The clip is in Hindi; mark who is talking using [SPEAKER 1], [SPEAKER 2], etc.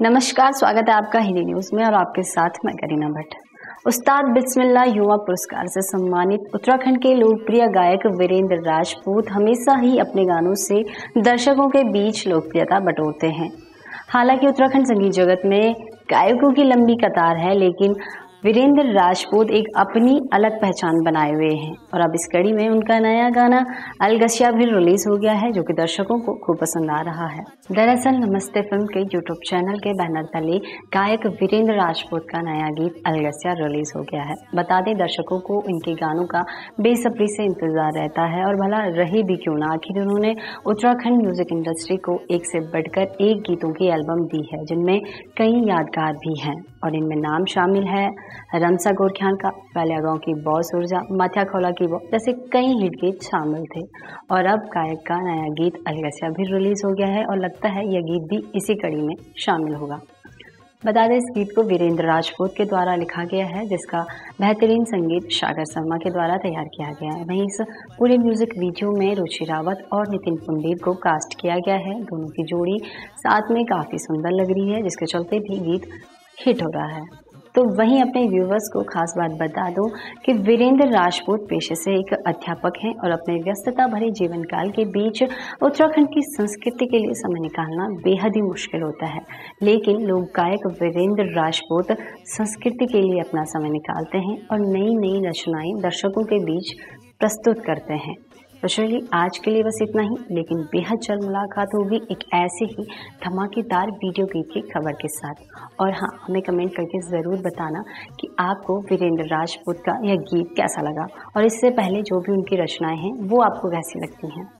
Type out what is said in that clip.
[SPEAKER 1] नमस्कार, स्वागत है आपका हिंदी न्यूज़ में और आपके साथ मैं करीना भट्ट। उस्ताद बिस्मिल्ला युवा पुरस्कार से सम्मानित उत्तराखंड के लोकप्रिय गायक वीरेंद्र राजपूत हमेशा ही अपने गानों से दर्शकों के बीच लोकप्रियता बटोरते हैं। हालाँकि उत्तराखंड संगीत जगत में गायकों की लंबी कतार है, लेकिन वीरेंद्र राजपूत एक अपनी अलग पहचान बनाए हुए हैं। और अब इस कड़ी में उनका नया गाना अलगसिया भी रिलीज़ हो गया है, जो कि दर्शकों को खूब पसंद आ रहा है। दरअसल नमस्ते फ़िल्म के यूट्यूब चैनल के बैनर तले गायक वीरेंद्र राजपूत का नया गीत अलगसिया रिलीज़ हो गया है। बता दें, दर्शकों को इनके गानों का बेसब्री से इंतज़ार रहता है, और भला रही भी क्यों ना? आखिर उन्होंने उत्तराखंड म्यूज़िक इंडस्ट्री को एक से बढ़कर एक गीतों की एल्बम दी है, जिनमें कई यादगार भी हैं। और इनमें नाम शामिल है रमसा गोरख्यान का पहले गाँव की बॉस ऊर्जा, माथ्या खोला की बॉस जैसे कई हिट गीत शामिल थे। और अब गायक का नया गीत अलगसिया भी रिलीज़ हो गया है और लगता है यह गीत भी इसी कड़ी में शामिल होगा। बता दें, इस गीत को वीरेंद्र राजपूत के द्वारा लिखा गया है, जिसका बेहतरीन संगीत सागर शर्मा के द्वारा तैयार किया गया है। वहीं इस पूरे म्यूज़िक वीडियो में रुचि रावत और नितिन पुंडीर को कास्ट किया गया है। दोनों की जोड़ी साथ में काफ़ी सुंदर लग रही है, जिसके चलते भी गीत हिट हो रहा है। तो वहीं अपने व्यूवर्स को खास बात बता दो कि वीरेंद्र राजपूत पेशे से एक अध्यापक हैं और अपने व्यस्तता भरे जीवन काल के बीच उत्तराखंड की संस्कृति के लिए समय निकालना बेहद ही मुश्किल होता है। लेकिन लोग गायक वीरेंद्र राजपूत संस्कृति के लिए अपना समय निकालते हैं और नई नई रचनाएँ दर्शकों के बीच प्रस्तुत करते हैं। तो चलिए, आज के लिए बस इतना ही। लेकिन बेहद जल्द मुलाकात होगी एक ऐसे ही धमाकेदार वीडियो गीत की खबर के साथ। और हाँ हमें कमेंट करके ज़रूर बताना कि आपको वीरेंद्र राजपूत का यह गीत कैसा लगा। और इससे पहले जो भी उनकी रचनाएँ हैं, वो आपको कैसी लगती हैं?